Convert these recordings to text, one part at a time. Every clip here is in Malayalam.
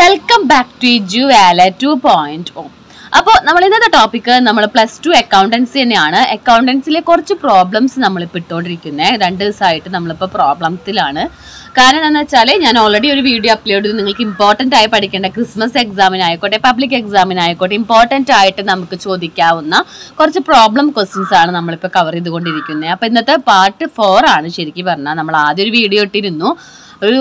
വെൽക്കം ബാക്ക് ടു ജു വാല ടു പോയിന്റ് ഓ അപ്പോൾ നമ്മൾ ഇന്നത്തെ ടോപ്പിക്ക് നമ്മൾ പ്ലസ് ടു അക്കൗണ്ടൻസി തന്നെയാണ്. അക്കൗണ്ടൻസിലെ കുറച്ച് പ്രോബ്ലംസ് നമ്മളിപ്പോൾ ഇട്ടുകൊണ്ടിരിക്കുന്നത് രണ്ട് ദിവസമായിട്ട് നമ്മളിപ്പോൾ പ്രോബ്ലംസിലാണ് കാരണം എന്താണെന്ന് വെച്ചാൽ ഞാൻ ഓൾറെഡി ഒരു വീഡിയോ അപ്ലോഡ് ചെയ്ത്. നിങ്ങൾക്ക് ഇമ്പോർട്ടന്റ് ആയി പഠിക്കേണ്ട ക്രിസ്മസ് എക്സാമിനായിക്കോട്ടെ പബ്ലിക് എക്സാമിനായിക്കോട്ടെ ഇമ്പോർട്ടന്റ് ആയിട്ട് നമുക്ക് ചോദിക്കാവുന്ന കുറച്ച് പ്രോബ്ലം ക്വസ്റ്റ്യൻസ് ആണ് നമ്മളിപ്പോൾ കവർ ചെയ്തുകൊണ്ടിരിക്കുന്നത് അപ്പോൾ ഇന്നത്തെ പാർട്ട് ഫോർ ആണ് ശരിക്കും പറഞ്ഞാൽ നമ്മൾ ആദ്യം ഒരു വീഡിയോ ഇട്ടിരുന്നു. ഒരു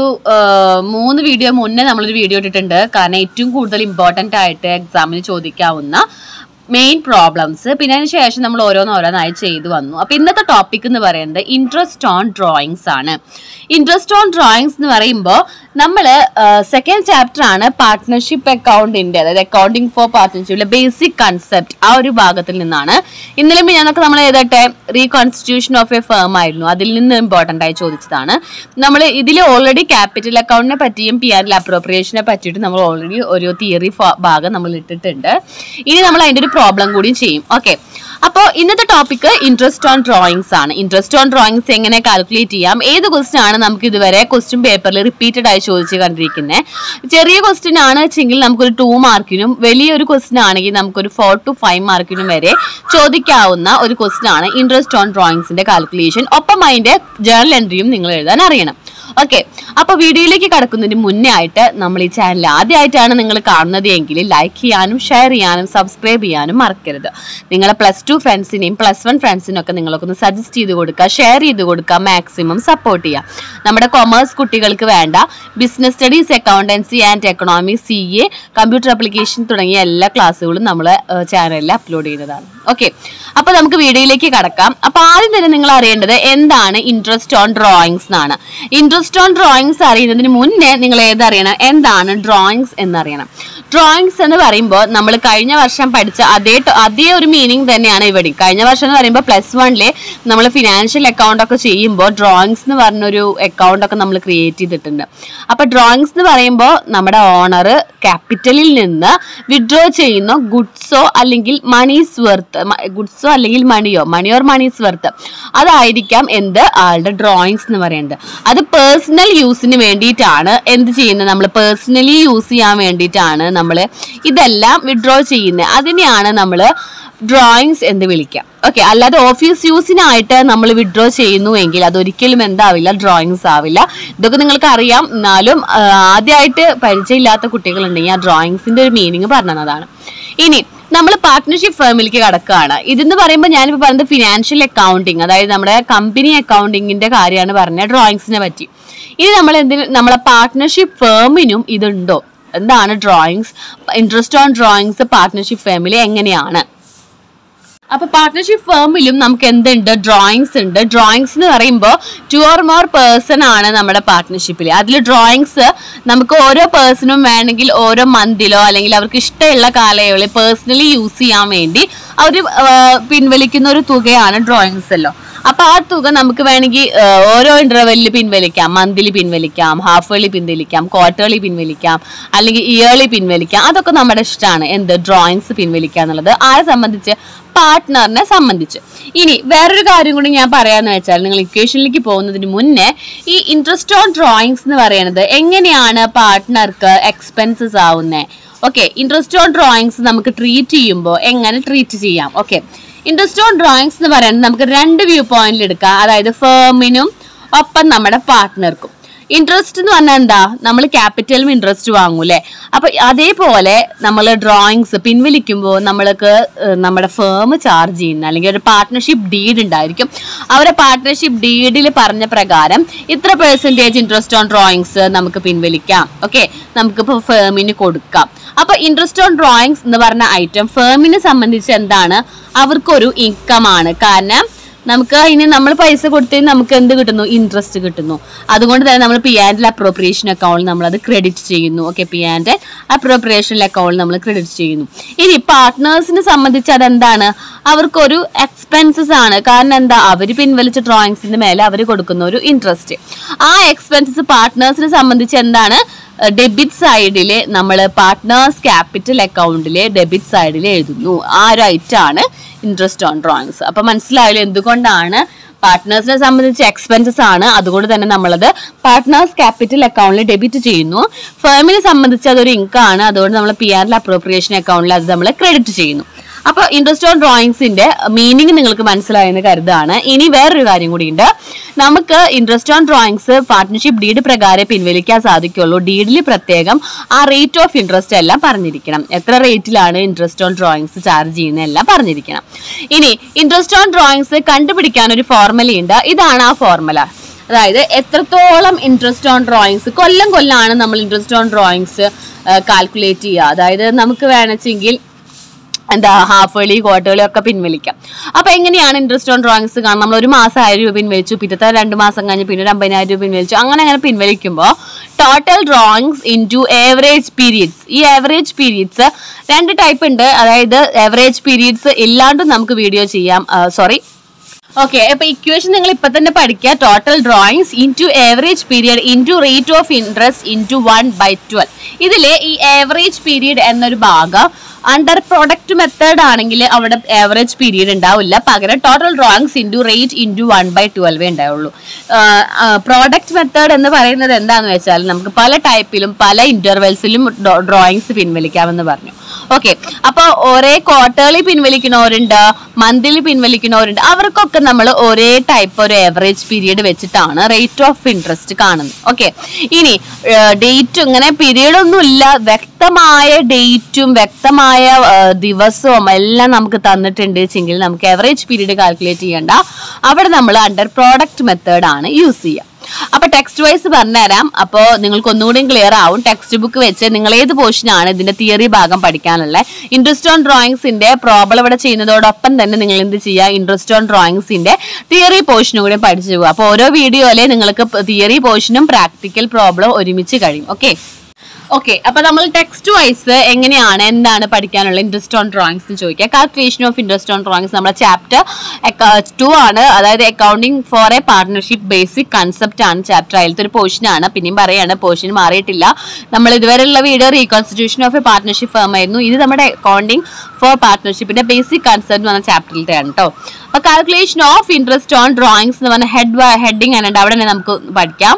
മൂന്ന് വീഡിയോ മുന്നേ നമ്മളൊരു വീഡിയോ ഇട്ടിട്ടുണ്ട്. കാരണം ഏറ്റവും കൂടുതൽ ഇമ്പോർട്ടന്റ് ആയിട്ട് എക്സാമിന് ചോദിക്കാവുന്ന മെയിൻ പ്രോബ്ലംസ് പിന്നെ അതിന് ശേഷം നമ്മൾ ഓരോന്ന് ഓരോന്നായി ചെയ്തു വന്നു. അപ്പൊ ഇന്നത്തെ ടോപ്പിക് എന്ന് പറയുന്നത് ഇൻട്രസ്റ്റ് ഓൺ ഡ്രോയിങ്സ് ആണ്. ഇൻട്രസ്റ്റ് ഓൺ ഡ്രോയിങ്സ് എന്ന് പറയുമ്പോൾ നമ്മൾ സെക്കൻഡ് ചാപ്റ്റർ ആണ് പാർട്ട്ണർഷിപ്പ് അക്കൗണ്ടിന്റെ അതായത് അക്കൗണ്ടിങ് ഫോർ പാർട്ട്ണർഷിപ്പിലെ ബേസിക് കൺസെപ്റ്റ് ആ ഒരു ഭാഗത്തിൽ നിന്നാണ്. ഇന്നലെ ഞാനൊക്കെ നമ്മൾ ഏതട്ടെ റീകോൺസ്റ്റിറ്റ്യൂഷൻ ഓഫ് എ ഫേം ആയിരുന്നു. അതിൽ നിന്ന് ഇമ്പോർട്ടന്റ് ആയി ചോദിച്ചതാണ്. നമ്മൾ ഇതിൽ ഓൾറെഡി ക്യാപിറ്റൽ അക്കൗണ്ടിനെ പറ്റിയും പി ആർ അപ്രോപ്രിയേഷനെ പറ്റിയിട്ട് നമ്മൾ ഓൾറെഡി ഒരു തിയറി ഭാഗം നമ്മൾ ഇട്ടിട്ടുണ്ട് ഇനി നമ്മൾ അതിന്റെ ഒരു പ്രോബ്ലം കൂടിയും ചെയ്യും. ഓക്കെ അപ്പോൾ ഇന്നത്തെ ടോപ്പിക് ഇൻട്രസ്റ്റ് ഓൺ ഡ്രോയിങ്സ് ആണ്. ഇൻട്രസ്റ്റ് ഓൺ ഡ്രോയിങ്സ് എങ്ങനെ കാൽക്കുലേറ്റ് ചെയ്യാം? ഏത് ക്വസ്റ്റ്യൻ ആണ് നമുക്ക് ഇതുവരെ ക്വസ്റ്റ്യൻ പേപ്പറിൽ റിപ്പീറ്റഡ് ആയി ചോദിച്ചു കണ്ടിരിക്കുന്നത് ചെറിയ ക്വസ്റ്റ്യൻ ആണ് വെച്ചെങ്കിൽ നമുക്കൊരു ടു മാർക്കിനും വലിയൊരു ക്വസ്റ്റ്യൻ ആണെങ്കിൽ നമുക്കൊരു ഫോർ ടു ഫൈവ് മാർക്കിനും വരെ ചോദിക്കാവുന്ന ഒരു ക്വസ്റ്റ്യൻ ആണ് ഇൻട്രസ്റ്റ് ഓൺ ഡ്രോയിങ്സിന്റെ കാൽക്കുലേഷൻ ഒപ്പം അതിന്റെ ജേർണൽ എൻട്രിയും നിങ്ങൾ എഴുതാൻ അറിയണം. ഓക്കെ അപ്പൊ വീഡിയോയിലേക്ക് കടക്കുന്നതിന് മുന്നേ ആയിട്ട് നമ്മൾ ഈ ചാനൽ ആദ്യമായിട്ടാണ് നിങ്ങൾ കാണുന്നത് എങ്കിൽ ലൈക്ക് ചെയ്യാനും ഷെയർ ചെയ്യാനും സബ്സ്ക്രൈബ് ചെയ്യാനും മറക്കരുത്. നിങ്ങളെ പ്ലസ് ടു ഫ്രണ്ട്സിനെയും പ്ലസ് വൺ ഫ്രണ്ട്സിനും ഒക്കെ നിങ്ങളൊക്കെ ഒന്ന് സജസ്റ്റ് ചെയ്ത് കൊടുക്കുക ഷെയർ ചെയ്ത് കൊടുക്കുക മാക്സിമം സപ്പോർട്ട് ചെയ്യുക. നമ്മുടെ കൊമേഴ്സ് കുട്ടികൾക്ക് വേണ്ട business studies accountancy and economy C A computer application തുടങ്ങിയ എല്ലാ ക്ലാസ്സുകളും നമ്മൾ ചാനലിൽ അപ്ലോഡ് ചെയ്യുന്നതാണ്. ഓക്കെ അപ്പോൾ നമുക്ക് വീഡിയോയിലേക്ക് കടക്കാം. അപ്പോൾ ആദ്യം തന്നെ നിങ്ങൾ അറിയേണ്ടത് എന്താണ് ഇൻട്രസ്റ്റ് ഓൺ ഡ്രോയിങ്സ് എന്നാണ്. ഇൻട്രസ്റ്റ് ഓൺ ഡ്രോയിങ്സ് അറിയുന്നതിന് മുന്നേ നിങ്ങൾ ഏതറിയണം എന്താണ് ഡ്രോയിങ്സ് എന്നറിയണം. ഡ്രോയിങ്സ് എന്ന് പറയുമ്പോൾ നമ്മൾ കഴിഞ്ഞ വർഷം പഠിച്ച അതേ അതേ ഒരു മീനിങ് തന്നെയാണ് ഇവിടെ കഴിഞ്ഞ വർഷം എന്ന് പറയുമ്പോൾ പ്ലസ് വണ്ണിൽ നമ്മൾ ഫിനാൻഷ്യൽ അക്കൗണ്ട് ഒക്കെ ചെയ്യുമ്പോൾ ഡ്രോയിങ്സ് എന്ന് പറഞ്ഞൊരു അക്കൗണ്ട് ഒക്കെ നമ്മൾ ക്രിയേറ്റ് ചെയ്തിട്ടുണ്ട്. അപ്പൊ ഡ്രോയിങ്സ് എന്ന് പറയുമ്പോൾ നമ്മുടെ ഓണർ ക്യാപിറ്റലിൽ നിന്ന് വിഡ്രോ ചെയ്യുന്ന ഗുഡ്സോ അല്ലെങ്കിൽ മണീസ് വർത്ത് ഗുഡ്സോ അല്ലെങ്കിൽ മണിയോ മണിയോർ മണീസ് വർത്ത് അതായിരിക്കാം എന്ത്? ആളുടെ ഡ്രോയിങ്സ് എന്ന് പറയുന്നത്. അത് പേഴ്സണൽ യൂസിന് വേണ്ടിയിട്ടാണ് എന്ത് ചെയ്യുന്നത്? നമ്മൾ പേഴ്സണലി യൂസ് ചെയ്യാൻ വേണ്ടിയിട്ടാണ് നമ്മൾ ഇതെല്ലാം വിഡ്രോ ചെയ്യുന്നത് അതിനെയാണ് നമ്മൾ ഡ്രോയിങ്സ് എന്ന് വിളിക്കുക ഓക്കെ അല്ലാതെ ഓഫീസ് യൂസിനായിട്ട് നമ്മൾ വിഡ്രോ ചെയ്യുന്നു എങ്കിൽ അതൊരിക്കലും എന്താവില്ല ഡ്രോയിങ്സ് ആവില്ല. ഇതൊക്കെ നിങ്ങൾക്ക് അറിയാം. എന്നാലും ആദ്യമായിട്ട് പരിചയമില്ലാത്ത കുട്ടികളുണ്ടെങ്കിൽ ആ ഡ്രോയിങ്സിന്റെ ഒരു മീനിങ് പറഞ്ഞതാണ് ഇനി നമ്മൾ പാർട്ട്ണർഷിപ്പ് ഫേമിലേക്ക് കടക്കുകയാണ് ഇതെന്ന് പറയുമ്പോൾ ഞാനിപ്പോൾ പറഞ്ഞത് ഫിനാൻഷ്യൽ അക്കൗണ്ടിങ് അതായത് നമ്മുടെ കമ്പനി അക്കൗണ്ടിങ്ങിന്റെ കാര്യമാണ് പറഞ്ഞത് ഡ്രോയിങ്സിനെ പറ്റി. ഇനി നമ്മൾ എന്തിനും നമ്മളെ പാർട്ട്ണർഷിപ്പ് ഫേമിനും ഇതുണ്ടോ? എന്താണ് drawings interest on drawings partnership family എങ്ങനെയാണ്? അപ്പൊ പാർട്ട്ണർഷിപ്പ് ഫേമിലും നമുക്ക് എന്തുണ്ട്? ഡ്രോയിങ്സ് ഉണ്ട്. ഡ്രോയിങ്സ് എന്ന് പറയുമ്പോൾ ടു ഓർ മോർ പേഴ്സൺ ആണ് നമ്മുടെ പാർട്ട്ണർഷിപ്പിൽ അതിൽ ഡ്രോയിങ്സ് നമുക്ക് ഓരോ പേഴ്സണും വേണമെങ്കിൽ ഓരോ മന്തിലോ അല്ലെങ്കിൽ അവർക്ക് ഇഷ്ടമുള്ള കാലയളവിൽ പേഴ്സണലി യൂസ് ചെയ്യാൻ വേണ്ടി അവർ പിൻവലിക്കുന്ന ഒരു തുകയാണ് ഡ്രോയിങ്സ് അല്ലോ അപ്പൊ ആ തുക നമുക്ക് വേണമെങ്കിൽ ഓരോ ഇന്റർവെല്ലിൽ പിൻവലിക്കാം. മന്തിലി പിൻവലിക്കാം ഹാഫ് ഏർലി പിൻവലിക്കാം ക്വാർട്ടർലി പിൻവലിക്കാം അല്ലെങ്കിൽ ഇയർലി പിൻവലിക്കാം. അതൊക്കെ നമ്മുടെ ഇഷ്ടമാണ് എന്ത്? ഡ്രോയിങ്സ് പിൻവലിക്കുക എന്നുള്ളത് ആരെ സംബന്ധിച്ച് പാർട്ട്ണറിനെ സംബന്ധിച്ച്. ഇനി വേറൊരു കാര്യം കൂടി ഞാൻ പറയാന്ന് വെച്ചാൽ നിങ്ങൾ ഇക്വേഷനിലേക്ക് പോകുന്നതിന് മുന്നേ ഈ ഇൻട്രസ്റ്റ് ഓൺ ഡ്രോയിങ്സ് എന്ന് പറയുന്നത് എങ്ങനെയാണ് പാർട്ട്ണർക്ക് എക്സ്പെൻസസ് ആവുന്നത് ഓക്കെ ഇൻട്രസ്റ്റ് ഓൺ ഡ്രോയിങ്സ് നമുക്ക് ട്രീറ്റ് ചെയ്യുമ്പോൾ എങ്ങനെ ട്രീറ്റ് ചെയ്യാം? ഓക്കെ ഇൻട്രസ്റ്റ് ഓൺ ഡ്രോയിങ്സ് എന്ന് പറയുന്നത് നമുക്ക് രണ്ട് വ്യൂ പോയിന്റിൽ എടുക്കാം. അതായത് ഫേമിനും ഒപ്പം നമ്മുടെ പാർട്ട്ണർക്കും ഇൻട്രസ്റ്റ് എന്ന് പറഞ്ഞാൽ എന്താ? നമ്മൾ ക്യാപിറ്റലും ഇൻട്രസ്റ്റ് വാങ്ങൂലേ അപ്പൊ അതേപോലെ നമ്മൾ ഡ്രോയിങ്സ് പിൻവലിക്കുമ്പോൾ നമ്മൾക്ക് നമ്മുടെ ഫേം ചാർജ് ചെയ്യുന്ന അല്ലെങ്കിൽ ഒരു പാർട്ട്ണർഷിപ്പ് ഡീഡ് ഉണ്ടായിരിക്കും. അവരെ പാർട്ട്ണർഷിപ്പ് ഡീഡിൽ പറഞ്ഞ പ്രകാരം ഇത്ര പെർസെന്റേജ് ഇൻട്രസ്റ്റ് ഓൺ ഡ്രോയിങ്സ് നമുക്ക് പിൻവലിക്കാം ഓക്കെ നമുക്കിപ്പോൾ ഫേമിന് കൊടുക്കാം. അപ്പൊ ഇൻട്രസ്റ്റ് ഓൺ ഡ്രോയിങ്സ് എന്ന് പറഞ്ഞ ഐറ്റം ഫേമിനെ സംബന്ധിച്ച് എന്താണ്? അവർക്കൊരു ഇൻകം ആണ്. കാരണം നമുക്ക് അതിന് നമ്മൾ പൈസ കൊടുത്ത് നമുക്ക് എന്ത് കിട്ടുന്നു? ഇൻട്രസ്റ്റ് കിട്ടുന്നു. അതുകൊണ്ട് തന്നെ നമ്മൾ പി ആൻഡ് അപ്രോപ്രിയേഷൻ അക്കൗണ്ട് നമ്മൾ അത് ക്രെഡിറ്റ് ചെയ്യുന്നു. Okay P and appropriation account നമ്മൾ ക്രെഡിറ്റ് ചെയ്യുന്നു. ഇനി പാർട്ട്നേഴ്സിനെ സംബന്ധിച്ച് അതെന്താണ്? അവർക്കൊരു എക്സ്പെൻസസ് ആണ്. കാരണം എന്താ? അവർ പിൻവലിച്ച ഡ്രോയിങ്സിന്റെ മേലെ അവർ കൊടുക്കുന്ന ഒരു ഇൻട്രസ്റ്റ് ആ എക്സ്പെൻസസ് പാർട്ട്നേഴ്സിനെ സംബന്ധിച്ച് എന്താണ്? ഡെബിറ്റ് സൈഡിലെ നമ്മൾ പാർട്ട്നേഴ്സ് ക്യാപിറ്റൽ അക്കൗണ്ടിലെ ഡെബിറ്റ് സൈഡിൽ എഴുതുന്നു. ആ ഒരു ഐറ്റാണ് ഇൻട്രസ്റ്റ് ഓൺ ഡ്രോയിങ്സ് അപ്പൊ മനസ്സിലായാലും എന്തുകൊണ്ടാണ് പാർട്ട്നേഴ്സിനെ സംബന്ധിച്ച് എക്സ്പെൻസസ് ആണ്. അതുകൊണ്ട് തന്നെ നമ്മളത് പാർട്ട്നേഴ്സ് ക്യാപിറ്റൽ അക്കൗണ്ടിൽ ഡെബിറ്റ് ചെയ്യുന്നു. ഫേമിനെ സംബന്ധിച്ച് അതൊരു ഇൻകം ആണ്. അതുകൊണ്ട് നമ്മൾ പി ആർ അപ്രോപ്രിയേഷൻ അക്കൗണ്ടിൽ അത് നമ്മൾ ക്രെഡിറ്റ് ചെയ്യുന്നു. അപ്പൊ ഇൻട്രസ്റ്റ് ഓൺ ഡ്രോയിങ്സിന്റെ മീനിങ് നിങ്ങൾക്ക് മനസ്സിലായെന്ന് കരുതാണ്. ഇനി വേറൊരു കാര്യം കൂടിയുണ്ട്. നമുക്ക് interest on drawings partnership deed പ്രകാരം പിൻവലിക്കാൻ സാധിക്കുള്ളൂ. ഡീഡിൽ പ്രത്യേകം ആ റേറ്റ് ഓഫ് ഇൻട്രസ്റ്റ് എല്ലാം പറഞ്ഞിരിക്കണം. എത്ര റേറ്റിലാണ് ഇൻട്രസ്റ്റ് ഓൺ ഡ്രോയിങ്സ് ചാർജ് ചെയ്യുന്നത് എല്ലാം പറഞ്ഞിരിക്കണം. ഇനി ഇൻട്രസ്റ്റ് ഓൺ ഡ്രോയിങ്സ് കണ്ടുപിടിക്കാൻ ഒരു ഫോർമുല ഉണ്ട്. ഇതാണ് ആ ഫോർമുല അതായത് എത്രത്തോളം ഇൻട്രസ്റ്റ് ഓൺ ഡ്രോയിങ്സ് കൊല്ലം കൊല്ലാണ് നമ്മൾ ഇൻട്രസ്റ്റ് ഓൺ ഡ്രോയിങ്സ് കാൽക്കുലേറ്റ് ചെയ്യുക. അതായത് നമുക്ക് വേണമെങ്കിൽ എന്താ ഹാഫ് ഏളി ക്വാർട്ടേളി ഒക്കെ പിൻവലിക്കാം. അപ്പൊ എങ്ങനെയാണ് ഇൻട്രസ്റ്റ് ഓൺ ഡ്രോയിങ്സ് കാണാം നമ്മൾ ഒരു മാസം ആയിരം രൂപ പിൻവലിച്ചു പിറ്റത്തെ രണ്ട് മാസം കഴിഞ്ഞ് പിന്നെ ഒരു അമ്പതിനായിരം രൂപ പിൻവലിച്ചു. അങ്ങനെ അങ്ങനെ പിൻവലിക്കുമ്പോൾ total drawings into average periods ഈ ഏവറേജ് പീരീഡ്സ് രണ്ട് ടൈപ്പ് ഉണ്ട്. അതായത് ഏവറേജ് പീരീഡ്സ് ഇല്ലാണ്ടും നമുക്ക് വീഡിയോ ചെയ്യാം. സോറി ഓക്കെ അപ്പൊ ഇക്വേഷൻ നിങ്ങൾ ഇപ്പൊ തന്നെ പഠിക്കുക. Total drawings into average period into rate of interest into one by twelve ഇതിലെ ഈ ഏവറേജ് പീരീഡ് എന്നൊരു ഭാഗം അണ്ടർ പ്രൊഡക്റ്റ് മെത്തേഡ് ആണെങ്കിൽ അവിടെ ആവറേജ് പീരീഡ് ഉണ്ടാവില്ല. പകരം total drawings into rate into one by twelve ഉണ്ടാവുള്ളൂ. പ്രോഡക്റ്റ് മെത്തേഡ് എന്ന് പറയുന്നത് എന്താണെന്ന് വെച്ചാൽ നമുക്ക് പല ടൈപ്പിലും പല ഇന്റർവെൽസിലും ഡ്രോയിങ്സ് പിൻവലിക്കാമെന്ന് പറഞ്ഞു. ഓക്കെ അപ്പൊ ഒരേ ക്വാർട്ടേർലി പിൻവലിക്കുന്നവരുണ്ട് മന്ത്ലി പിൻവലിക്കുന്നവരുണ്ട്. അവർക്കൊക്കെ നമ്മൾ ഒരേ ടൈപ്പ് ഒരു എവറേജ് പീരീഡ് വെച്ചിട്ടാണ് റേറ്റ് ഓഫ് ഇൻട്രസ്റ്റ് കാണുന്നത്. ഓക്കെ ഇനി ഡേറ്റ് ഇങ്ങനെ പീരീഡ് ഒന്നും ഇല്ല. വ്യക്തമായ ഡേറ്റും വ്യക്തമായ ദിവസവും എല്ലാം നമുക്ക് തന്നിട്ടുണ്ട് വെച്ചെങ്കിൽ നമുക്ക് എവറേജ് പീരീഡ് കാൽക്കുലേറ്റ് ചെയ്യണ്ട. അവിടെ നമ്മൾ അണ്ടർ പ്രോഡക്റ്റ് മെത്തേഡാണ് യൂസ് ചെയ്യുക അപ്പൊ ടെക്സ്റ്റ് വൈസ് പറഞ്ഞുതരാം. അപ്പോൾ നിങ്ങൾക്ക് ഒന്നുകൂടി ക്ലിയർ ആവും. ടെക്സ്റ്റ് ബുക്ക് വെച്ച് നിങ്ങൾ ഏത് പോർഷനാണ് ഇതിന്റെ തിയറി ഭാഗം പഠിക്കാനുള്ളത് ഇൻട്രസ്റ്റ് ഓൺ ഡ്രോയിങ്സിന്റെ പ്രോബ്ലം ഇവിടെ ചെയ്യുന്നതോടൊപ്പം തന്നെ നിങ്ങൾ എന്ത് ചെയ്യുക? ഇൻട്രസ്റ്റ് ഓൺ ഡ്രോയിങ്സിന്റെ തിയറി പോർഷനും കൂടി പഠിച്ചു പോകുക അപ്പോൾ ഓരോ വീഡിയോയിലെ നിങ്ങൾക്ക് തിയറി പോർഷനും പ്രാക്ടിക്കൽ പ്രോബ്ലം ഒരുമിച്ച് കഴിയും. ഓക്കെ ഓക്കെ അപ്പൊ നമ്മൾ ടെക്സ്റ്റ് വൈസ് എങ്ങനെയാണ് എന്താണ് പഠിക്കാനുള്ള ഇൻട്രസ്റ്റ് ഓൺ ഡ്രോയിങ്സ് എന്ന് ചോദിക്കുക calculation of interest on drawings നമ്മുടെ ചാപ്റ്റർ ടു ആണ്. അതായത് accounting for a partnership basic concept ആണ് ചാപ്റ്റർ അതിലത്തെ ഒരു പോർഷൻ ആണ്. പിന്നെയും പറയാണ് പോർഷൻ മാറിയിട്ടില്ല. നമ്മൾ ഇതുവരെയുള്ള video reconstitution of a partnership firm ആയിരുന്നു. ഇത് നമ്മുടെ അക്കൗണ്ടിങ് ഫോർ പാർട്ട്ണർഷിപ്പിന്റെ ബേസിക് കൺസെപ്റ്റ് എന്ന് പറഞ്ഞ ചാപ്റ്ററിലത്തെ ആണ് കേട്ടോ അപ്പൊ calculation of interest on drawings എന്ന് പറഞ്ഞ ഹെഡ് ഹെഡിങ് ആണ് അവിടെ നമുക്ക് പഠിക്കാം.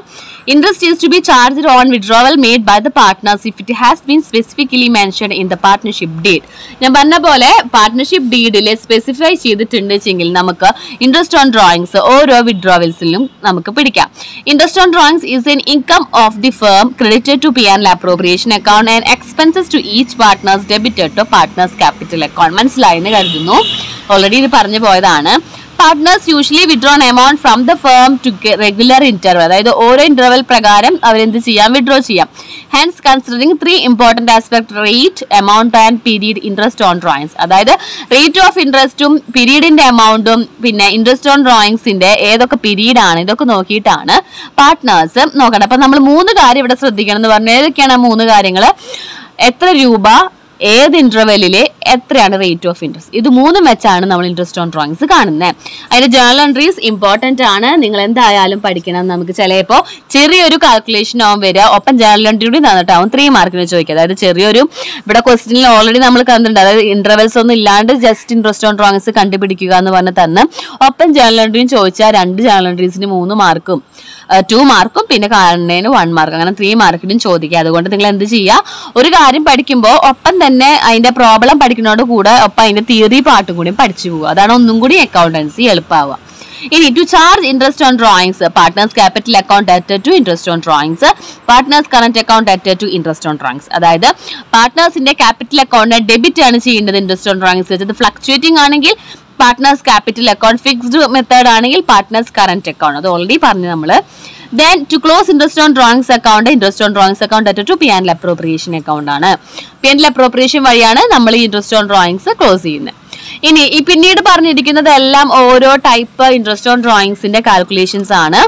Interest is to be charged on withdrawal made by the partners if it has been specifically mentioned in the partnership deed. ഞാൻ പറഞ്ഞ പോലെ പാർട്ട്ണർഷിപ്പ് ഡീഡിൽ സ്പെസിഫൈ ചെയ്തിട്ടുണ്ട് വെച്ചെങ്കിൽ നമുക്ക് ഇൻട്രസ്റ്റ് ഓൺ ഡ്രോയിങ്സ് ഓരോ വിഡ്രോവൽസിലും നമുക്ക് പിടിക്കാം. Interest on drawings is an income of the firm credited to P and appropriation account and expenses to each partners debited to partners capital account മനസ്സിലായെന്ന് കരുതുന്നു. ഓൾറെഡി ഇത് പറഞ്ഞു പോയതാണ്. Partners usually withdrawn amount from the firm to regular interval അതായത് ഓരോ ഇന്റർവൽ പ്രകാരം അവരെന്ത് ചെയ്യാം? വിഡ്രോ ചെയ്യാം. Hence considering three important aspect rate amount and period interest on drawings അതായത് റേറ്റ് ഓഫ് ഇൻട്രസ്റ്റും പീരീഡിന്റെ എമൗണ്ടും പിന്നെ ഇൻട്രസ്റ്റ് ഓൺ ഡ്രോയിങ്സിന്റെ ഏതൊക്കെ പീരീഡ് ആണ്? ഇതൊക്കെ നോക്കിയിട്ടാണ് പാർട്ട്നേഴ്സ് നോക്കണം അപ്പൊ നമ്മൾ മൂന്ന് കാര്യം ഇവിടെ ശ്രദ്ധിക്കണം എന്ന് പറഞ്ഞാൽ ഏതൊക്കെയാണ് മൂന്ന് കാര്യങ്ങൾ എത്ര രൂപ ഏത് ഇന്റർവെല്ലിലെ എത്രയാണ് റേറ്റ് ഓഫ് ഇൻട്രസ്റ്റ് ഇത് മൂന്ന് മെച്ചാണ് നമ്മൾ ഇൻട്രസ്റ്റ് ഓൺ ഡ്രോയിങ്സ് കാണുന്നത് അതിന്റെ ജേണൽ എൻട്രീസ് ഇമ്പോർട്ടന്റ് ആണ്. നിങ്ങൾ എന്തായാലും പഠിക്കണം നമുക്ക് ചിലപ്പോൾ ചെറിയൊരു കാൽക്കുലേഷൻ ആവും വരിക. ഒപ്പം ജേണൽ എൻട്രി കൂടി തന്നിട്ടാവും ത്രീ മാർക്കിന് ചോദിക്കുക. അതായത് ചെറിയൊരു ഇവിടെ ക്വസ്റ്റിനിൽ ഓൾറെഡി നമ്മൾ കണ്ടിട്ടുണ്ട്. അതായത് ഇന്റർവെൽസ് ഒന്നും ഇല്ലാണ്ട് ജസ്റ്റ് ഇൻട്രസ്റ്റ് ഓൺ ഡ്രോയിങ്സ് കണ്ടുപിടിക്കുക എന്ന് പറഞ്ഞ് തന്ന്. ഒപ്പം ജേണൽ എൻട്രിയും ചോദിച്ചാൽ രണ്ട് ജേണൽ എൻട്രീസിന് മൂന്ന് മാർക്കും ടു മാർക്കും പിന്നെ കാണുന്നതിന് വൺ മാർക്ക് അങ്ങനെ ത്രീ മാർക്കിനും ചോദിക്കുക. അതുകൊണ്ട് നിങ്ങൾ എന്ത് ചെയ്യുക? ഒരു കാര്യം പഠിക്കുമ്പോൾ ഒപ്പം തന്നെ അതിന്റെ പ്രോബ്ലം പഠിക്കുന്നതോട് കൂടെ ഒപ്പം അതിന്റെ തിയറി പാട്ടും കൂടി പഠിച്ചു പോകുക അതാണ് ഒന്നും കൂടി അക്കൗണ്ടൻസി എളുപ്പമാവുക ഇനി to charge interest on drawings partners capital account at to interest on drawings partners current account at to interest on drawings അതായത് പാർട്ട്നേഴ്സിന്റെ ക്യാപിറ്റൽ അക്കൗണ്ട് ഡെബിറ്റ് ആണ് ചെയ്യേണ്ടത് ഇൻട്രസ്റ്റ് ഓൺ ഡ്രോയിങ്സ് വെച്ചത് ഫ്ലക്ച്വേറ്റിംഗ് ആണെങ്കിൽ partners capital account fixed method ആണെങ്കിൽ പാർട്ട്നേഴ്സ് കറന്റ് അക്കൗണ്ട് അത് ഓൾറെഡി പറഞ്ഞു നമ്മൾ then to close interest on drawings account interest on drawings account at to P and appropriation account ആണ്. പി ആൻഡ് അപ്രോപ്രിയേഷൻ വഴിയാണ് നമ്മൾ ഈ ഇൻട്രസ്റ്റ് ഓൺ ഡ്രോയിങ്സ് ക്ലോസ് ചെയ്യുന്നത് ഇനി ഈ പിന്നീട് പറഞ്ഞിരിക്കുന്നതെല്ലാം ഓരോ ടൈപ്പ് ഇൻട്രസ്റ്റ് ഓൺ ഡ്രോയിങ്സിന്റെ കാൽക്കുലേഷൻസ് ആണ്.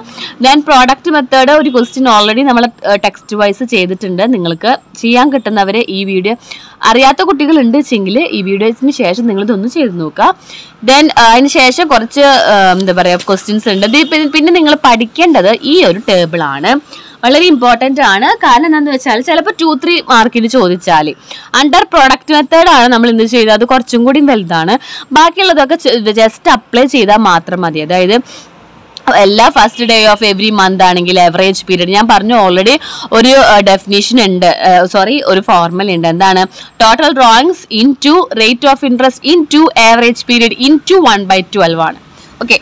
ദെൻ പ്രോഡക്റ്റ് മെത്തേഡ് ഒരു ക്വസ്റ്റ്യൻ ഓൾറെഡി നമ്മൾ ടെക്സ്റ്റ് വൈസ് ചെയ്തിട്ടുണ്ട്. നിങ്ങൾക്ക് ചെയ്യാൻ കിട്ടുന്നവരെ ഈ വീഡിയോ അറിയാത്ത കുട്ടികൾ ഉണ്ട് വെച്ചെങ്കിൽ ഈ വീഡിയോസിന് ശേഷം നിങ്ങൾ ഇതൊന്ന് ചെയ്ത് നോക്കുക. ദെൻ അതിന് ശേഷം കുറച്ച് എന്താ പറയുക ക്വസ്റ്റ്യൻസ് ഉണ്ട്. പിന്നെ നിങ്ങൾ പഠിക്കേണ്ടത് ഈ ഒരു ടേബിൾ ആണ്. വളരെ ഇമ്പോർട്ടന്റ് ആണ്. കാരണം എന്താണെന്ന് വെച്ചാൽ ചിലപ്പോൾ ടു ത്രീ മാർക്കിന് ചോദിച്ചാൽ അണ്ടർ പ്രൊഡക്റ്റ് മെത്തേഡ് ആണ് നമ്മൾ എന്ത് ചെയ്തത്? അത് കുറച്ചും കൂടി വലുതാണ്. ബാക്കിയുള്ളതൊക്കെ ജസ്റ്റ് അപ്ലൈ ചെയ്താൽ മാത്രം മതി. അതായത് എല്ലാ first day of every month ആണെങ്കിൽ എവറേജ് പീരീഡ് ഞാൻ പറഞ്ഞു ഓൾറെഡി ഒരു ഡെഫിനേഷൻ ഉണ്ട്. സോറി ഒരു ഫോർമൽ ഉണ്ട്. എന്താണ്? Total drawings into rate of interest into average period into one by twelve ആണ്. ഓക്കെ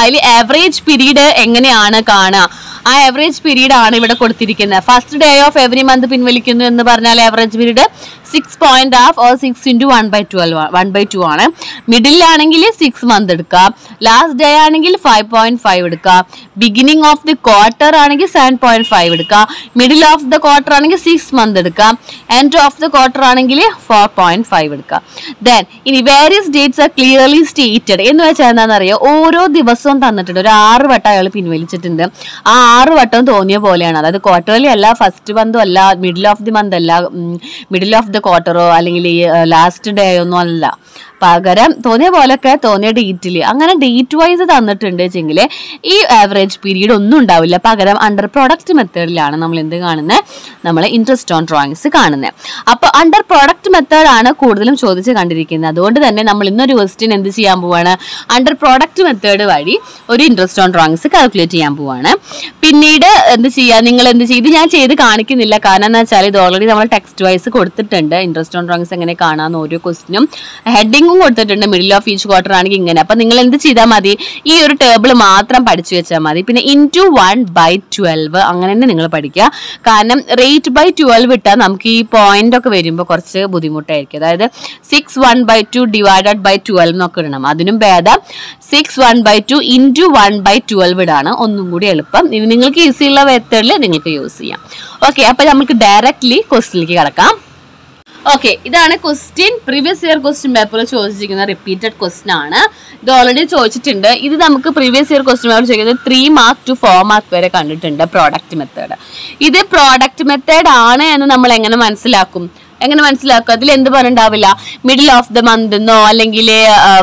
അതിൽ ആവറേജ് പീരീഡ് എങ്ങനെയാണ് കാണുക? ആ എവറേജ് പീരീഡ് ആണ് ഇവിടെ കൊടുത്തിരിക്കുന്നത്. First day of every month പിൻവലിക്കുന്നു എന്ന് പറഞ്ഞാൽ average period six point half or six into one by twelve one by two ആണ്. മിഡിലാണെങ്കിൽ സിക്സ് മന്ത് എടുക്കാം. ലാസ്റ്റ് ഡേ ആണെങ്കിൽ ഫൈവ് പോയിന്റ് ഫൈവ് എടുക്കാം. ബിഗിനിങ് ഓഫ് ദി ക്വാർട്ടർ ആണെങ്കിൽ സെവൻ പോയിന്റ് ഫൈവ് എടുക്കാം. മിഡിൽ ഓഫ് ദ ക്വാർട്ടർ ആണെങ്കിൽ സിക്സ് മന്ത് എടുക്കാം. എൻഡ് ഓഫ് ദ ക്വാർട്ടർ ആണെങ്കിൽ ഫോർ പോയിന്റ് ഫൈവ് എടുക്കാം. ദെൻ ഇനി various dates are clearly stated എന്ന് വെച്ചാൽ എന്താണെന്നറിയോ? ഓരോ ദിവസവും തന്നിട്ടുണ്ട്. ഒരു ആറ് വട്ടം അയാൾ പിൻവലിച്ചിട്ടുണ്ട്. ആ ആറ് വട്ടം തോന്നിയ പോലെയാണ്. അതായത് ക്വാർട്ടർലി അല്ല ഫസ്റ്റ് മന്തും അല്ല മിഡിൽ ഓഫ് ദി മന്ത് അല്ല മിഡിൽ ഓഫ് ദി ക്വാർട്ടറോ അല്ലെങ്കിൽ ഈ ലാസ്റ്റ് ഡേ ഒന്നും അല്ല. പകരം തോന്നിയ പോലൊക്കെ തോന്നിയ ഡേറ്റിൽ അങ്ങനെ ഡേറ്റ് വൈസ് തന്നിട്ടുണ്ട് വെച്ചെങ്കിൽ ഈ ആവറേജ് പീരീഡ് ഒന്നും ഉണ്ടാവില്ല. പകരം അണ്ടർ പ്രോഡക്റ്റ് മെത്തേഡിലാണ് നമ്മൾ എന്ത് കാണുന്നത് നമ്മൾ ഇൻട്രസ്റ്റ് ഓൺ ഡ്രോയിങ്സ് കാണുന്നത് അപ്പോൾ അണ്ടർ പ്രോഡക്റ്റ് മെത്തേഡ് ആണ് കൂടുതലും ചോദിച്ച് കണ്ടിരിക്കുന്നത്. അതുകൊണ്ട് തന്നെ നമ്മൾ ഇന്നൊരു ക്വസ്റ്റ്യൻ എന്ത് ചെയ്യാൻ പോവാണ്? അണ്ടർ പ്രോഡക്റ്റ് മെത്തേഡ് വഴി ഒരു ഇൻട്രസ്റ്റ് ഓൺ ഡ്രോയിങ്സ് കാൽക്കുലേറ്റ് ചെയ്യാൻ പോവാണ്. പിന്നീട് എന്ത് ചെയ്യുക നിങ്ങൾ എന്ത് ചെയ്ത്? ഞാൻ ചെയ്ത് കാണിക്കുന്നില്ല. കാരണം എന്ന് വെച്ചാൽ ഇത് ഓൾറെഡി നമ്മൾ ടെക്സ്റ്റ് വൈസ് കൊടുത്തിട്ടുണ്ട്. ഇൻട്രസ്റ്റ് ഓൺ ഡ്രോയിങ്സ് എങ്ങനെ കാണാമെന്ന് ഓരോ ക്വസ്റ്റിനും ഹെഡിങ്ങും കൊടുത്തിട്ടുണ്ട് മിഡിൽ ഓഫ് ഈച്ച് ക്വാർട്ടർ ആണെങ്കിൽ ഇങ്ങനെ. അപ്പൊ നിങ്ങൾ എന്ത് ചെയ്താൽ മതി? ഈ ഒരു ടേബിൾ മാത്രം പഠിച്ചു വെച്ചാൽ മതി. പിന്നെ into one by twelve അങ്ങനെ തന്നെ നിങ്ങൾ പഠിക്കുക. കാരണം റേറ്റ് ബൈ ട്വൽവ് ഇട്ടാൽ നമുക്ക് ഈ പോയിന്റ് ഒക്കെ വരുമ്പോൾ കുറച്ച് ബുദ്ധിമുട്ടായിരിക്കും. അതായത് six one by two divided by twelve എന്നൊക്കെ ഇടണം. അതിനും ഭേദം six one by two into one by twelve ഇടാണ്. ഒന്നും കൂടി എളുപ്പം. നിങ്ങൾക്ക് ഈസിയുള്ള മെത്തേഡിൽ നിങ്ങൾക്ക് യൂസ് ചെയ്യാം. ഓക്കെ അപ്പൊ നമുക്ക് ഡയറക്റ്റ്ലി ക്വസ്റ്റിലേക്ക് കിടക്കാം. ഓക്കെ ഇതാണ് ക്വസ്റ്റ്യൻ പ്രീവിയസ് ഇയർ ക്വസ്റ്റ്യൻ പേപ്പറിൽ ചോദിച്ചിരിക്കുന്ന റിപ്പീറ്റഡ് ക്വസ്റ്റ്യൻ ആണ്. ഇത് ഓൾറെഡി ചോദിച്ചിട്ടുണ്ട്. ഇത് നമുക്ക് പ്രീവിയസ് ഇയർ ക്വസ്റ്റ്യൻ പേപ്പർ ചോദിക്കുന്നത് three mark to four mark വരെ കണ്ടിട്ടുണ്ട് പ്രോഡക്റ്റ് മെത്തേഡ് ഇത് പ്രോഡക്റ്റ് മെത്തേഡ് ആണ് എന്ന് നമ്മൾ എങ്ങനെ മനസ്സിലാക്കും? എങ്ങനെ മനസ്സിലാക്കുക അതിൽ എന്ത് പറഞ്ഞിട്ടുണ്ടാവില്ല? മിഡിൽ ഓഫ് ദ മന്ത് എന്നോ അല്ലെങ്കിൽ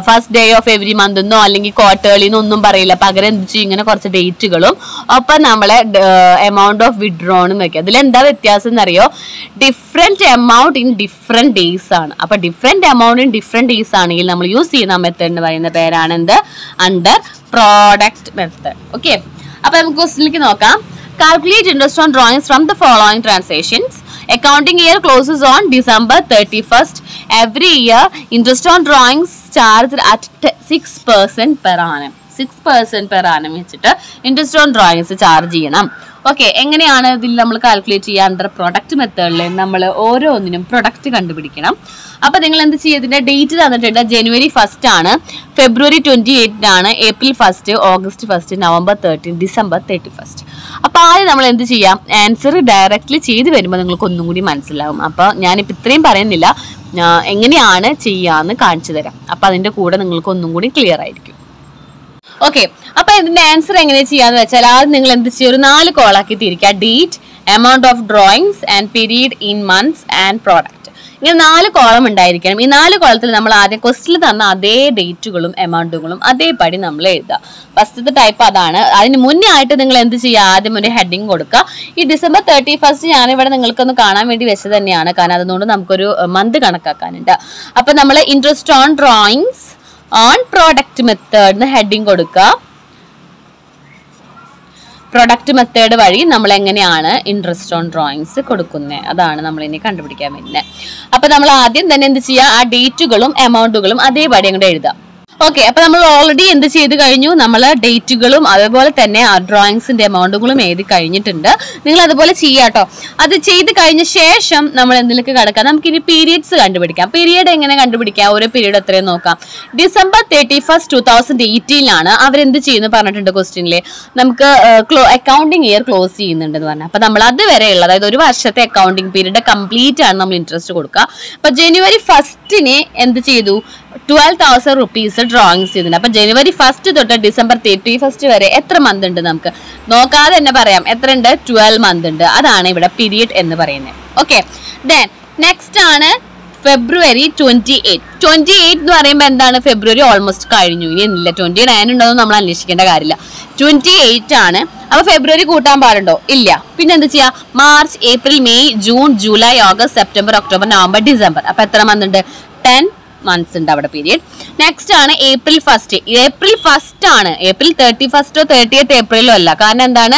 first day of every month എന്നോ അല്ലെങ്കിൽ ക്വാർട്ടേർലി ഒന്നും പറയില്ല. പകരം എന്ത് ചെയ്യും? ഇങ്ങനെ കുറച്ച് ഡേറ്റുകളും ഒപ്പം നമ്മളെ എമൗണ്ട് ഓഫ് വിഡ്രോണും വെക്കുക അതിൽ എന്താ വ്യത്യാസം എന്നറിയോ? Different amount in different days ആണ്. അപ്പൊ different amount in different days ആണെങ്കിൽ നമ്മൾ യൂസ് ചെയ്യുന്ന മെത്തേഡ് എന്ന് പറയുന്ന പേരാണ് എന്ത്? അണ്ടർ പ്രോഡക്റ്റ് മെത്തേഡ് ഓക്കെ അപ്പൊ നമുക്ക് ക്വസ്റ്റിലേക്ക് നോക്കാം. Calculate interest on drawings from the following transactions accounting year closes on December thirty first every year interest on drawings charge at six percent per annum six percent per annum വെച്ചിട്ട് ഇൻട്രസ്റ്റ് ഓൺ ഡ്രോയിങ്സ് ചാർജ് ചെയ്യണം. ഓക്കെ എങ്ങനെയാണ് ഇതിൽ നമ്മൾ കാൽക്കുലേറ്റ് ചെയ്യുക അണ്ടർ പ്രൊഡക്റ്റ് മെത്തേഡിൽ നമ്മൾ ഓരോന്നിനും പ്രൊഡക്റ്റ് കണ്ടുപിടിക്കണം. അപ്പോൾ നിങ്ങൾ എന്ത് ചെയ്യുക ഇതിന്റെ ഡേറ്റ് തന്നിട്ടുണ്ട്. ജനുവരി ഫസ്റ്റ് ആണ്. ഫെബ്രുവരി ട്വന്റി ആണ്. April first August first November thirteen December thirty first അപ്പോൾ ആദ്യം നമ്മൾ എന്ത് ചെയ്യാം? ആൻസർ ഡയറക്റ്റ്ലി ചെയ്ത് വരുമ്പോൾ നിങ്ങൾക്ക് ഒന്നും കൂടി മനസ്സിലാവും. അപ്പോൾ ഞാനിപ്പോൾ ഇത്രയും പറയുന്നില്ല. എങ്ങനെയാണ് ചെയ്യാമെന്ന് കാണിച്ചു തരാം. അപ്പോൾ അതിന്റെ കൂടെ നിങ്ങൾക്ക് ഒന്നും കൂടി ക്ലിയർ ആയിരിക്കും. ഓക്കെ അപ്പൊ ഇതിന്റെ ആൻസർ എങ്ങനെ ചെയ്യാന്ന് വെച്ചാൽ ആദ്യം നിങ്ങൾ എന്ത് ചെയ്യുക ഒരു നാല് കോളാക്കി തിരിക്കുക. Date amount of drawings and period in months and product ഇങ്ങനെ നാല് കോളം ഉണ്ടായിരിക്കണം. ഈ നാല് കോളത്തിൽ നമ്മൾ ആദ്യം ക്വസ്റ്റിൽ തന്ന അതേ ഡേറ്റുകളും എമൗണ്ടുകളും അതേപടി നമ്മൾ എഴുതുക. ഫസ്റ്റത്തെ ടൈപ്പ് അതാണ്. അതിന് മുന്നേ ആയിട്ട് നിങ്ങൾ എന്ത് ചെയ്യുക? ആദ്യം ഒരു ഹെഡിങ് കൊടുക്കുക. ഈ ഡിസംബർ തേർട്ടി ഫസ്റ്റ് ഞാനിവിടെ നിങ്ങൾക്കൊന്ന് കാണാൻ വേണ്ടി വെച്ചത് തന്നെയാണ്. കാരണം അതുകൊണ്ട് നമുക്കൊരു മന്ത് കണക്കാക്കാനുണ്ട്. അപ്പൊ നമ്മൾ interest on drawings on product method എന്ന് ഹെഡിങ് കൊടുക്കുക പ്രൊഡക്റ്റ് മെത്തേഡ് വഴി നമ്മൾ എങ്ങനെയാണ് ഇൻട്രസ്റ്റ് ഓൺ ഡ്രോയിങ്സ് കൊടുക്കുന്നത് അതാണ് നമ്മൾ ഇനി കണ്ടുപിടിക്കാൻ വരുന്നത് അപ്പൊ നമ്മൾ ആദ്യം തന്നെ എന്ത് ചെയ്യുക ആ ഡേറ്റുകളും എമൗണ്ടുകളും അതേപടി അങ്ങോട്ട് എഴുതാം. ഓക്കെ അപ്പൊ നമ്മൾ ഓൾറെഡി എന്ത് ചെയ്ത് കഴിഞ്ഞു? നമ്മൾ ഡേറ്റുകളും അതുപോലെ തന്നെ ആ ഡ്രോയിങ്സിന്റെ എമൗണ്ടുകളും എഴുതി കഴിഞ്ഞിട്ടുണ്ട്. നിങ്ങൾ അതുപോലെ ചെയ്യാട്ടോ. അത് ചെയ്ത് കഴിഞ്ഞ ശേഷം നമ്മൾ എന്തിലേക്ക് കിടക്കാം? നമുക്ക് ഇനി പീരിയഡ്സ് കണ്ടുപിടിക്കാം. പീരിയഡ് എങ്ങനെ കണ്ടുപിടിക്കാം? ഓരോ പീരീഡ് എത്രയും നോക്കാം. December thirty first two thousand എയ്റ്റീനിലാണ് അവരെന്ത് ചെയ്യുന്നു പറഞ്ഞിട്ടുണ്ട് ക്വസ്റ്റ്യനിലെ നമുക്ക് അക്കൗണ്ടിങ് ഇയർ ക്ലോസ് ചെയ്യുന്നുണ്ട് എന്ന് പറഞ്ഞാൽ അപ്പൊ നമ്മൾ അതുവരെയുള്ള അതായത് ഒരു വർഷത്തെ അക്കൗണ്ടിങ് പീരീഡ് കംപ്ലീറ്റ് ആണ് നമ്മൾ ഇൻട്രസ്റ്റ് കൊടുക്കുക. അപ്പൊ ജനുവരി ഫസ്റ്റിന് എന്ത് ചെയ്തു? ട്വൽവ് തൗസൻഡ് റുപ്പീസ് ഡ്രോയിങ്സ് ചെയ്തിട്ടുണ്ട്. അപ്പൊ ജനുവരി ഫസ്റ്റ് തൊട്ട് ഡിസംബർ തേർട്ടി ഫസ്റ്റ് വരെ എത്ര മന്ത് ഉണ്ട് നമുക്ക്? നോക്കാതെ തന്നെ പറയാം. എത്ര ഉണ്ട്? ട്വൽവ് മന്ത് ഉണ്ട്. അതാണ് ഇവിടെ പീരീഡ് എന്ന് പറയുന്നത്. ഓക്കെ ദെൻ നെക്സ്റ്റ് ആണ് February twenty eight twenty eight എന്ന് പറയുമ്പോൾ എന്താണ്? ഫെബ്രുവരി ഓൾമോസ്റ്റ് കഴിഞ്ഞു. ഇനി ഇല്ല ട്വന്റി നയൻ ഉണ്ടോ നമ്മൾ അന്വേഷിക്കേണ്ട കാര്യമില്ല. ട്വന്റി എയ്റ്റ് ആണ്. അപ്പൊ ഫെബ്രുവരി കൂട്ടാൻ പാടുണ്ടോ? ഇല്ല. പിന്നെ എന്താ ചെയ്യാ? March April May June July August September October November December അപ്പൊ എത്ര മന്ത് ഉണ്ട്? ടെൻ മന്ത്സ് ഉണ്ട് അവിടെ പീരീഡ് നെക്സ്റ്റ് ആണ് ഏപ്രിൽ ഫസ്റ്റ് ഏപ്രിൽ ഫസ്റ്റ് ആണ്. ഏപ്രിൽ തേർട്ടി ഫസ്റ്റോ തേർട്ടിയത്ത് ഏപ്രിലോ അല്ല. കാരണം എന്താണ്?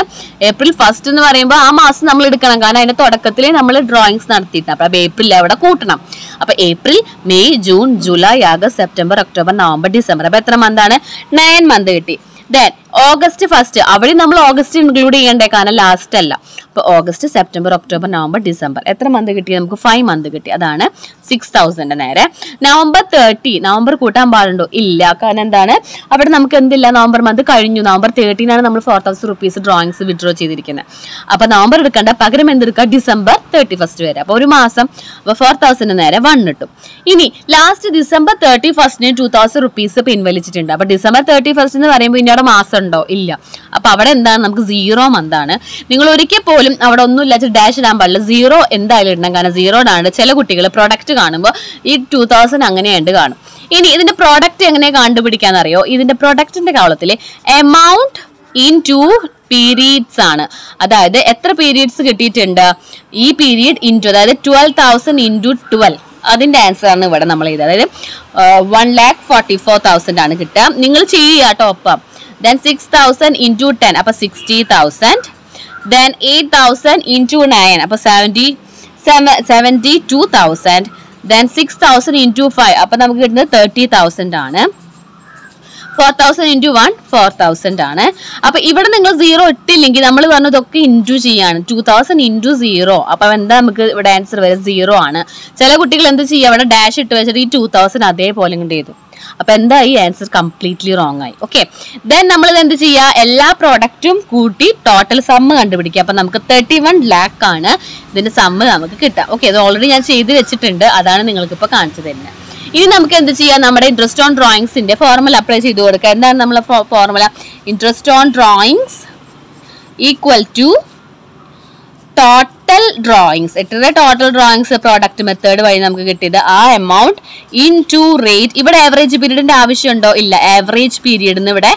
ഏപ്രിൽ ഫസ്റ്റ് എന്ന് പറയുമ്പോൾ ആ മാസം നമ്മൾ എടുക്കണം. കാരണം അതിന്റെ തുടക്കത്തിൽ നമ്മൾ ഡ്രോയിങ്സ് നടത്തിയിട്ടുണ്ട്. അപ്പൊ ഏപ്രിൽ അവിടെ കൂട്ടണം. അപ്പൊ April May June July August September October November December അപ്പൊ എത്ര മന്ത് ആണ്? നയൻ മന്ത് കിട്ടി. ദെൻ ഓഗസ്റ്റ് ഫസ്റ്റ് അവിടെ നമ്മൾ ഓഗസ്റ്റ് ഇൻക്ലൂഡ് ചെയ്യണ്ടേ കാരണം ലാസ്റ്റ് അല്ല. അപ്പൊ August September October November December എത്ര മന്ത് കിട്ടി? നമുക്ക് ഫൈവ് മന്ത് കിട്ടി. അതാണ് സിക്സ് തൗസൻഡ് നേരെ. നവംബർ തേർട്ടി നവംബർ കൂട്ടാൻ പാടുണ്ടോ? ഇല്ല. കാരണം എന്താണ്? അവിടെ നമുക്ക് എന്തില്ല? നവംബർ മന്ത് കഴിഞ്ഞു. നവംബർ തേർട്ടീനാണ് നമ്മൾ four thousand rupees drawings withdraw ചെയ്തിരിക്കുന്നത് അപ്പൊ നവംബർ എടുക്കേണ്ട. പകരം എന്തെടുക്കുക ഡിസംബർ തേർട്ടി ഫസ്റ്റ് വരെ. അപ്പൊ ഒരു മാസം. അപ്പൊ ഫോർ തൗസൻഡ് നേരെ വൺ കിട്ടും. ഇനി ലാസ്റ്റ് ഡിസംബർ തേർട്ടി ഫസ്റ്റിന് ടൂ തൗസൻഡ് റുപ്പീസ് പിൻവലിച്ചിട്ടുണ്ട്. അപ്പൊ ഡിസംബർ തേർട്ടി ഫസ്റ്റ് എന്ന് പറയുമ്പോൾ ഇനി അവിടെ മാസം ഉണ്ടോ? ഇല്ല. അപ്പൊ അവിടെ എന്താണ്? നമുക്ക് സീറോ മന്ത് ആണ്. നിങ്ങൾ ഒരിക്കൽ പോലും അവിടെ ഒന്നും ഇല്ലാത്ത ഡാഷ് ഇടാൻ പാടില്ല. സീറോ എന്തായാലും ഇടണം. കാരണം സീറോ ആണ് ചില കുട്ടികൾ പ്രൊഡക്റ്റ് കാണുമ്പോൾ ഈ ടൂ തൗസൻഡ് അങ്ങനെയുണ്ട് കാണും. ഇനി ഇതിന്റെ പ്രോഡക്റ്റ് എങ്ങനെ കണ്ടുപിടിക്കാന്നറിയോ ഇതിന്റെ പ്രൊഡക്റ്റിന്റെ കാലത്തിൽ എമൗണ്ട് ഇൻ ടു പീരീഡ്സ് ആണ്. അതായത് എത്ര പീരീഡ്സ് കിട്ടിയിട്ടുണ്ട്? ഈ പീരീഡ് ഇന്റു അതായത് ട്വൽവ് തൗസൻഡ് ഇന്റു ട്വൽവ് അതിന്റെ ആൻസർ ആണ് ഇവിടെ നമ്മൾ ചെയ്തത് അതായത് one lakh forty four thousand ആണ് കിട്ടുക. നിങ്ങൾ ചെയ്യുക അപ്പൊ sixty thousand then eight thousand into nine അപ്പൊ seventy seventy two thousand then six thousand into five അപ്പൊ നമുക്ക് കിട്ടുന്നത് തേർട്ടി തൗസൻഡ് ആണ്. Four thousand into one four thousand ആണ്. അപ്പൊ ഇവിടെ നിങ്ങൾ സീറോ ഇട്ടില്ലെങ്കിൽ നമ്മൾ പറഞ്ഞതൊക്കെ ഇന്റു ചെയ്യാണ്. ടു തൗസൻഡ് ഇന്റു സീറോ അപ്പൊ എന്താ നമുക്ക് ഇവിടെ ആൻസർ വരെ സീറോ ആണ്. ചില കുട്ടികൾ എന്ത് ചെയ്യുക അവിടെ ഡാഷ് ഇട്ട് വെച്ചിട്ട് ഈ ടു തൗസൻഡ് അതേപോലെ ഇങ്ങോട്ട് ചെയ്തു അപ്പൊ എന്തായി? ആൻസർ കംപ്ലീറ്റ്ലി റോങ് ആയി. ഓക്കെ ദെൻ നമ്മൾ എന്ത് ചെയ്യുക എല്ലാ പ്രോഡക്റ്റും കൂട്ടി ടോട്ടൽ സമ്മ് കണ്ടുപിടിക്കുക. അപ്പൊ നമുക്ക് തേർട്ടി വൺ ലാക്ക് ആണ് ഇതിന്റെ സമ്മ് നമുക്ക് കിട്ടാം ഓക്കെ ഇത് ഓൾറെഡി ഞാൻ ചെയ്ത് വെച്ചിട്ടുണ്ട്. അതാണ് നിങ്ങൾക്ക് ഇപ്പൊ കാണിച്ചു തരുന്നത്. ഇനി നമുക്ക് എന്ത് ചെയ്യാം? നമ്മുടെ ഇൻട്രസ്റ്റ് ഓൺ ഡ്രോയിങ്സിന്റെ ഫോർമുല അപ്ലൈ ചെയ്ത് കൊടുക്കുക. എന്താണ് നമ്മളെ formula interest on drawings equal to total drawings എത്ര ടോട്ടൽ ഡ്രോയിങ്സ് പ്രോഡക്റ്റ് മെത്തേഡ് വഴി നമുക്ക് കിട്ടിയത്? ആ എമൗണ്ട് ഇൻ ടു റേറ്റ് ഇവിടെ ആവറേജ് പീരീഡിന്റെ ആവശ്യമുണ്ടോ? ഇല്ല. ആവറേജ് പീരീഡ് എന്ന് ഇവിടെ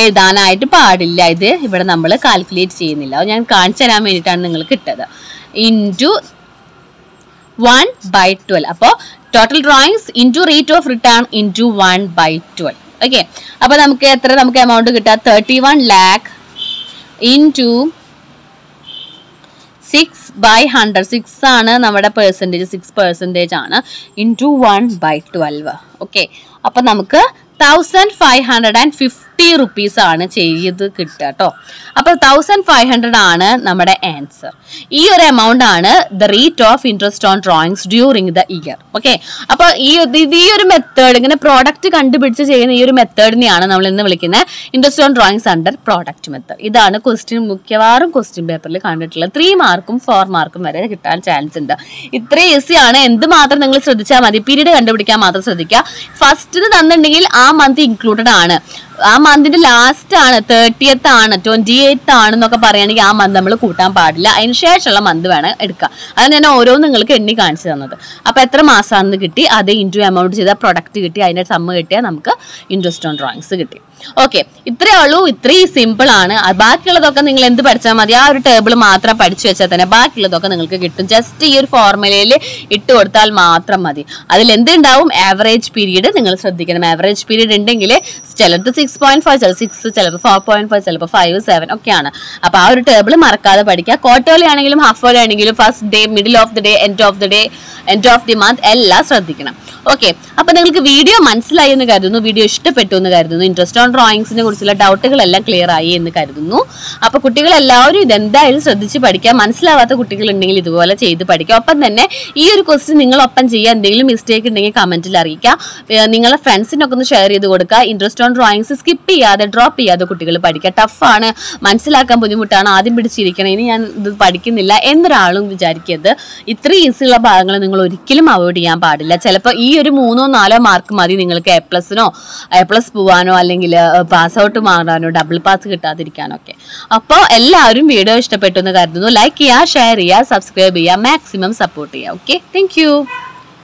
എഴുതാനായിട്ട് പാടില്ല. ഇത് ഇവിടെ നമ്മൾ കാൽക്കുലേറ്റ് ചെയ്യുന്നില്ല. ഞാൻ കാണിച്ചു തരാൻ വേണ്ടിയിട്ടാണ് നിങ്ങൾ കിട്ടത് into one by twelve അപ്പോൾ total drawings into rate of return into one by twelve okay അപ്പോൾ നമുക്ക് എത്ര നമുക്ക് എമൗണ്ട് കിട്ടുക? Thirty one lakh into six by hundred six ആണ് നമ്മുടെ പെർസെന്റേജ് സിക്സ് പെർസെന്റേജ് ആണ്. Into one by twelve okay അപ്പം നമുക്ക് thousand five hundred and fifty rupees ആണ് ചെയ്ത് കിട്ടുക കേട്ടോ അപ്പോൾ തൗസൻഡ് ഫൈവ് ഹൺഡ്രഡ് ആണ് നമ്മുടെ ആൻസർ ഈ ഒരു എമൗണ്ട് ആണ് the rate of interest on drawings during the year okay അപ്പോൾ ഈ ഈ ഒരു മെത്തേഡ് ഇങ്ങനെ പ്രോഡക്റ്റ് കണ്ടുപിടിച്ച് ചെയ്യുന്ന ഈ ഒരു മെത്തേഡിനെയാണ് നമ്മൾ ഇന്ന് വിളിക്കുന്നത് interest on drawings under product method ഇതാണ് ക്വസ്റ്റ്യൻ മിക്കവാറും ക്വസ്റ്റ്യൻ പേപ്പറിൽ കണ്ടിട്ടുള്ളത്. ത്രീ മാർക്കും ഫോർ മാർക്കും വരെ കിട്ടാൻ ചാൻസ് ഉണ്ട്. ഇത്ര ഈസി ആണ്. എന്ത് മാത്രം നിങ്ങൾ ശ്രദ്ധിച്ചാൽ മതി. പീരീഡ് കണ്ടുപിടിക്കാൻ മാത്രം ശ്രദ്ധിക്കുക. ഫസ്റ്റിന് തന്നിട്ടുണ്ടെങ്കിൽ ആ മന്ത് ഇൻക്ലൂഡഡ് ആണ്. ആ മന്തിന്റെ ലാസ്റ്റ് ആണ് തേർട്ടിയത്ത് ആണ് ട്വന്റി എയ്ത്ത് ആണെന്നൊക്കെ പറയുകയാണെങ്കിൽ ആ മന്ത് നമ്മൾ കൂട്ടാൻ പാടില്ല. അതിന് ശേഷമുള്ള മന്ത് വേണം എടുക്കുക അത് ഞാൻ ഓരോന്ന് നിങ്ങൾക്ക് എണ്ണി കാണിച്ചു തന്നത്. അപ്പൊ എത്ര മാസമാണെന്ന് കിട്ടി അത് ഇന്റു എമൗണ്ട് ചെയ്ത പ്രൊഡക്റ്റ് കിട്ടി അതിന്റെ സമ്മ കിട്ടിയാൽ നമുക്ക് ഇൻട്രസ്റ്റ് ഓൺ ഡ്രോയിങ്സ് കിട്ടി. ഓക്കെ ഇത്രേ ഉള്ളൂ ഇത്രയും സിമ്പിൾ ആണ്. ബാക്കിയുള്ളതൊക്കെ നിങ്ങൾ എന്ത് പഠിച്ചാൽ മതി? ആ ഒരു ടേബിൾ മാത്രം പഠിച്ചു വെച്ചാൽ തന്നെ ബാക്കിയുള്ളതൊക്കെ നിങ്ങൾക്ക് കിട്ടും. ജസ്റ്റ് ഈ ഒരു ഫോർമുലയിൽ ഇട്ട് കൊടുത്താൽ മാത്രം മതി. അതിൽ എന്തുണ്ടാവും? ആവറേജ് പീരീഡ് നിങ്ങൾ ശ്രദ്ധിക്കണം. ആവറേജ് പീരീഡ് ഉണ്ടെങ്കിൽ ചിലത് സിക്സ് പോയിന്റ് ഫൈവ് ചില സിക്സ് ചിലപ്പോൾ ഫോർ പോയിന്റ് ഫൈവ് ചിലപ്പോൾ ഫൈവ് സെവൻ ഒക്കെയാണ്. അപ്പൊ ആ ഒരു ടേബിൾ മറക്കാതെ പഠിക്കുക. ക്വാർട്ടർലി ആണെങ്കിലും ഹാഫ് ഓർലി ആണെങ്കിലും first day middle of the day end of the day end of the month എല്ലാം ശ്രദ്ധിക്കണം. ഓക്കെ അപ്പോൾ നിങ്ങൾക്ക് വീഡിയോ മനസ്സിലായി എന്ന് കരുതുന്നു വീഡിയോ ഇഷ്ടപ്പെട്ടു എന്ന് കരുതുന്നു ഇൻട്രസ്റ്റ് ഡ്രോയിങ്സിനെ കുറിച്ചുള്ള ഡൗട്ടുകളെല്ലാം ക്ലിയർ ആയി എന്ന് കരുതുന്നു. അപ്പോൾ കുട്ടികൾ എല്ലാവരും ഇതെന്തായാലും ശ്രദ്ധിച്ച് പഠിക്കാം. മനസ്സിലാവാത്ത കുട്ടികൾ ഉണ്ടെങ്കിൽ ഇതുപോലെ ചെയ്ത് പഠിക്കാം. ഒപ്പം തന്നെ ഈ ഒരു ക്വസ്റ്റ്യൻ നിങ്ങൾ ഒപ്പം ചെയ്യുക എന്തെങ്കിലും മിസ്റ്റേക്ക് ഉണ്ടെങ്കിൽ കമന്റിൽ അറിയിക്കുക നിങ്ങളെ ഫ്രണ്ട്സിനൊക്കെ ഒന്ന് ഷെയർ ചെയ്ത് കൊടുക്കുക. ഇൻട്രസ്റ്റ് ഓൺ ഡ്രോയിങ്സ് സ്കിപ്പ് ചെയ്യാതെ ഡ്രോപ്പ് ചെയ്യാതെ കുട്ടികൾ പഠിക്കുക. ടഫാണ് മനസ്സിലാക്കാൻ ബുദ്ധിമുട്ടാണ്. ആദ്യം പിടിച്ചിരിക്കണം. ഇനി ഞാൻ ഇത് പഠിക്കുന്നില്ല എന്നൊരാളും വിചാരിക്കരുത്. ഇത്രയും ഈസിയുള്ള ഭാഗങ്ങൾ നിങ്ങൾ ഒരിക്കലും അവോയ്ഡ് ചെയ്യാൻ പാടില്ല. ചിലപ്പോൾ ഈ ഒരു മൂന്നോ നാലോ മാർക്ക് മതി നിങ്ങൾക്ക് എ പ്ലസിനോ എ പ്ലസ് പോവാനോ അല്ലെങ്കിൽ പാസ് ഔട്ട് മാറാനോ ഡബിൾ പാസ് കിട്ടാതിരിക്കാനോ ഒക്കെ അപ്പോൾ എല്ലാവരും വീഡിയോ ഇഷ്ടപ്പെട്ടു എന്ന് കരുതുന്നു. ലൈക്ക് ചെയ്യുക ഷെയർ ചെയ്യുക സബ്സ്ക്രൈബ് ചെയ്യുക മാക്സിമം സപ്പോർട്ട് ചെയ്യുക ഓക്കെ താങ്ക്